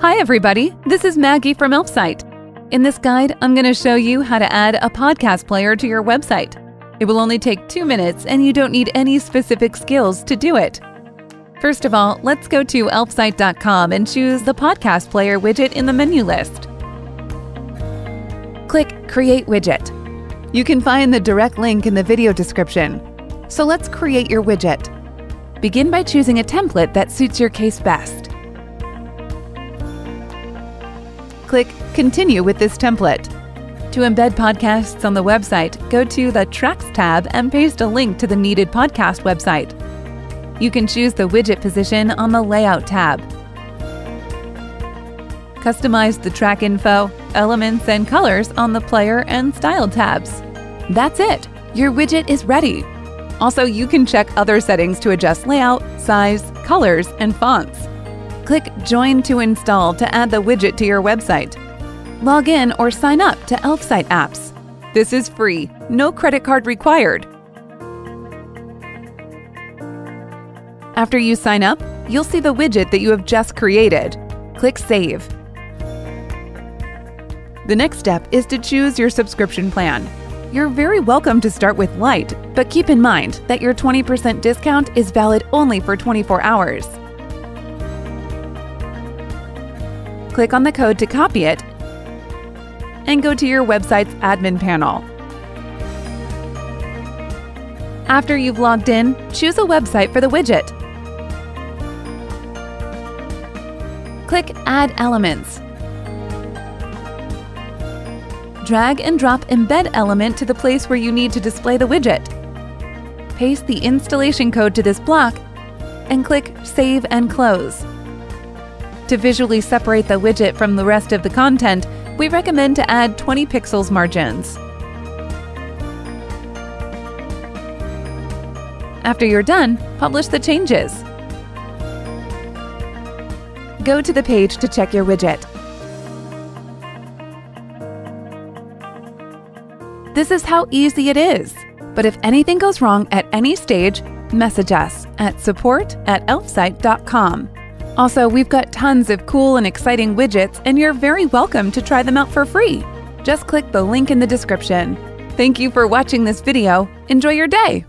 Hi everybody, this is Maggie from Elfsight. In this guide, I'm going to show you how to add a podcast player to your website. It will only take two minutes and you don't need any specific skills to do it. First of all, let's go to elfsight.com and choose the podcast player widget in the menu list. Click Create Widget. You can find the direct link in the video description. So let's create your widget. Begin by choosing a template that suits your case best. Click Continue with this template. To embed podcasts on the website, go to the Tracks tab and paste a link to the needed podcast website. You can choose the widget position on the Layout tab. Customize the track info, elements, and colors on the Player and Style tabs. That's it! Your widget is ready! Also, you can check other settings to adjust layout, size, colors, and fonts. Click Join to install to add the widget to your website. Log in or sign up to Elfsight apps. This is free, no credit card required. After you sign up, you'll see the widget that you have just created. Click Save. The next step is to choose your subscription plan. You're very welcome to start with Lite, but keep in mind that your 20% discount is valid only for 24 hours. Click on the code to copy it and go to your website's admin panel. After you've logged in, choose a website for the widget. Click Add Elements. Drag and drop Embed element to the place where you need to display the widget. Paste the installation code to this block and click Save and Close. To visually separate the widget from the rest of the content, we recommend to add 20 pixels margins. After you're done, publish the changes. Go to the page to check your widget. This is how easy it is. But if anything goes wrong at any stage, message us at support at elfsight.com. Also, we've got tons of cool and exciting widgets, and you're very welcome to try them out for free. Just click the link in the description. Thank you for watching this video. Enjoy your day!